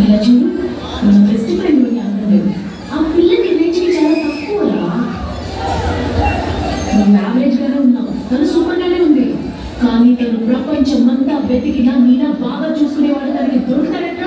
ఇలా చూడు best friend ఉంది ఆ పిల్లకి రేంజ్కి చాలా తక్కువరా? నువ్వు యావరేజ్గానే ఉన్నావు తను సూపర్గానే ఉంది. కానీ తను ప్రపంచం అంతా వెతికినా మీనా బాగా చూసుకునేవాడు తనకి దొరుకుతాడని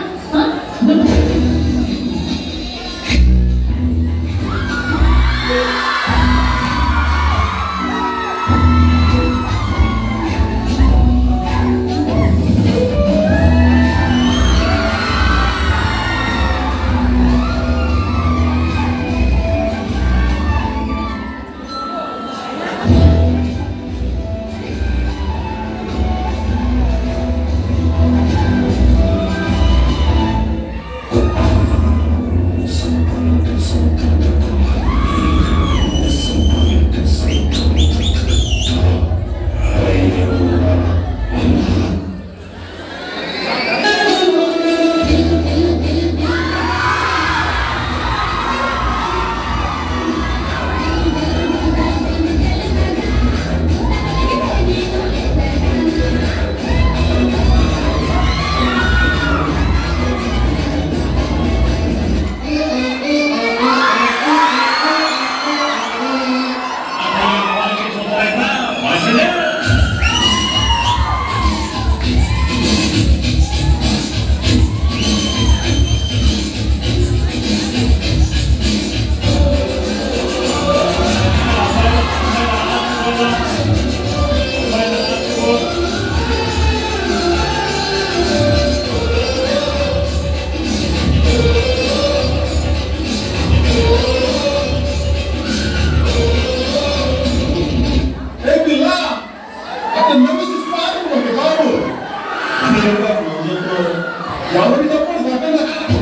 ìyàwó ìjọba ìgbàgbọ́n náà.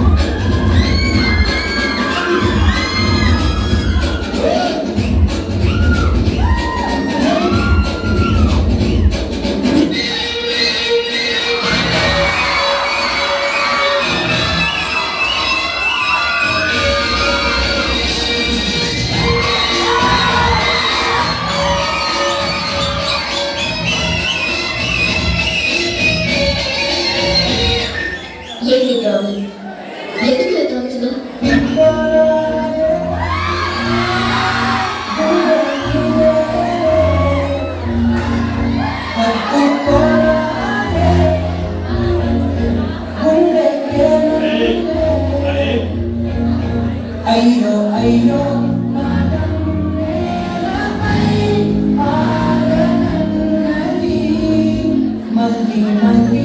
Mandi, mandi,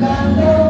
mandi,